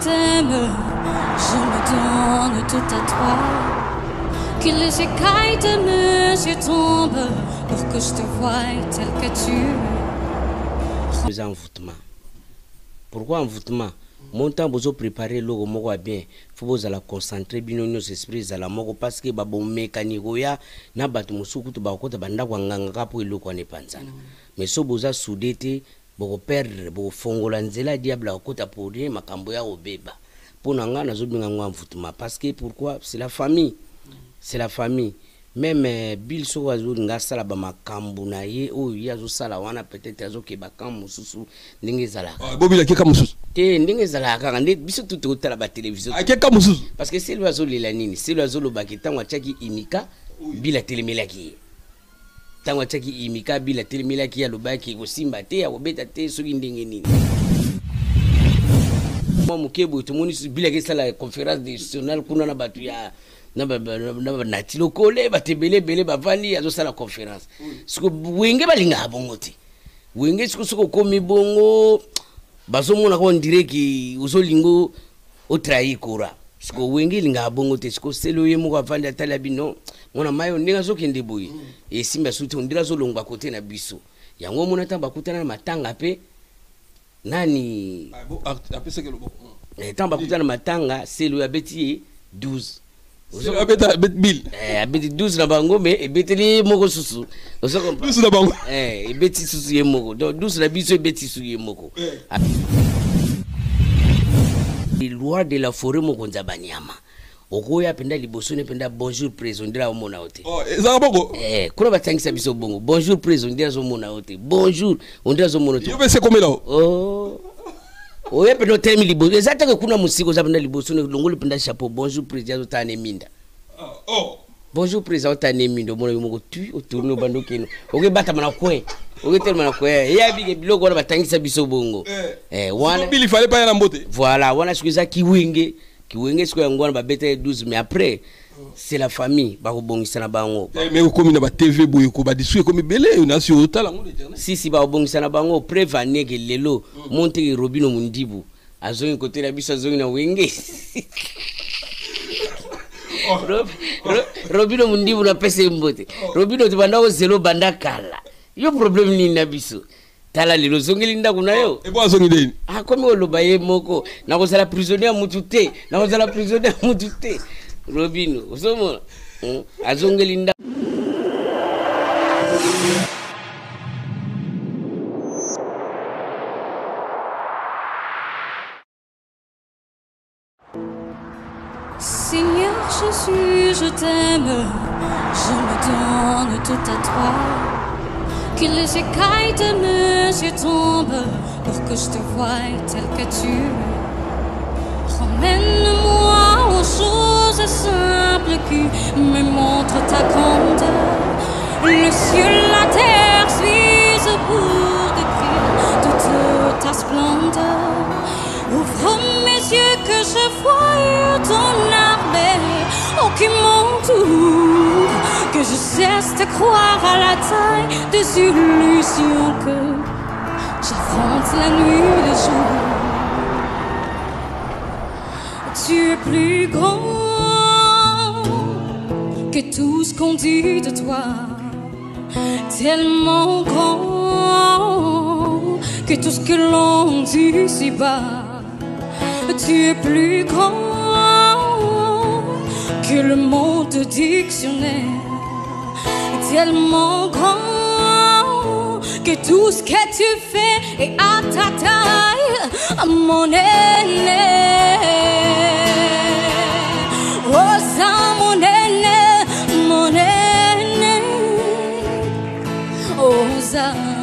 t'aime, je me donne tout à toi. Que les écailles de mes yeux tombent pour que je te voie tel que tu es. Les envoûtements. Pourquoi envoûtement? Montant bozo préparer logo moko bien fo bozala concentré bino nyonso esprit ezala moko parce que babomekani koya na bato mosusu kutu bakokota bandako ya ngangaka mpo eloko wana epanzana mais so boza soude te bokoperdre bokofongola nzela ya diable akokota pour rien makambo ya kobeba. Mpo na ngai nazobenga ngo envoûtement parce que pourquoi? C'est la famille. C'est la famille. Même euh, bill soko azolinga asala bamakambo na ye oyo ye azosala wana peut-être azokeba kan mosusu ndenge ezalaka. Bobila akeka mosusu. Te ndenge ezalaka kaka nde biso tu tokotala batelevizio akeka mosusu. Parce que selo azolela nini? Selo azolobaki ntango atiaki imika bila atelemelaki ye ntango atiaki imika bila atelemelaki ye alobaki kosimba te akobeta te soki ndenge nini. Mwa moke boye tomoni bilaki esala conférence nationale kuna na bato ya na ba- ba- na banati lokole bato ebele ebele bavandi azosala conférence. Siko wenge balingaka bongo te. Wenge siko soki okomi bongo bazomona ko ndireki ozolinga otrahi kora siko wenge elingaka bongo te siko sele oye moko avandi atali ya bino. Mwana mai oyo ndenge azokende boye? Esimbi asu te ondira azolongwa kote na biso. Yango omona ntango bakutana na matanga mpe nani? Apesaki loboko Eh, ntango bakutana na matanga sele oyo abeti ye 12 Sele abeta- abeti bill. Eh, abeti 12 na bango me ebeteli ye moko susu. Ozo comprendre? 12 na bango. Eh, ebeti susu ye moko. Donc 12 na biso ebeti susu ye moko. Ah. Loi de la forêt mokonzi ya banyama. Okoya mpenza liboso ne mpenza bonjour président ndela omona yo te ezaka boko Eh, kuna batangisa biso bongo. Bonjour président ndela azomona yo te bonjour ondela azomona te yo mpe sekomela o? Oh. oye mpenza otelemi liboso. Eza take kuna mosika oza mpenza liboso ne longoli mpenza chapeau. Bonjour président azotala na eminda bonjour président otala na eminda omona yo moko tui otourne obanda okende. Okebatama na coin oketelema na coin eyabike biloko wana batangisa biso bongo. Eh, wana bill ifale pa ya na mbote voilà wana soki eza kiwenge. Kiwenge sikoyo yango wana 12 mais après c'est la famille bakobongisa na bango. Me okomi na batv boye ko badisu ekomi ebele nasi otala l'éternel. sisi bakobongisa na bango preve aneke lelo monteke robino mundibu. Azongi kotela biso azongi na wenge. Ro- robino mundibu napesa ye mbote. Robino tobanda kozela obanda kala yo probleme nini na biso tala lelo ozongeli ndako na yo. Ebo azongi ndeni akomi oloba ye moko. Nakozala prisonnier ya mutu te. Nakozala prisonnier ya mutu te. Robino ozomona? Hmm? azongeli ndako Seigneur Jésus, je t'aime, je me donne tout à toi. Que les écailles de mes yeux tombent pour que je te voie tel que tu es. Ramène-moi aux choses simples qui me montrent ta grandeur. Le ciel, la terre suisent pour décrire toute ta splendeur. Ouvre mes yeux que je voie ton armée, oh qui m'entoure, que je cesse de croire à la taille des illusions que j'affronte la nuit le jour. Tu es plus grand que tout ce qu'on dit de toi, tellement grand que tout ce que l'on dit ici-bas. Tu es plus grand que le monde dictionnaire, tellement grand que tout ce que tu fais est à ta taille, mon aîné. Oh, ça, mon aîné, mon aîné. Oh, ça.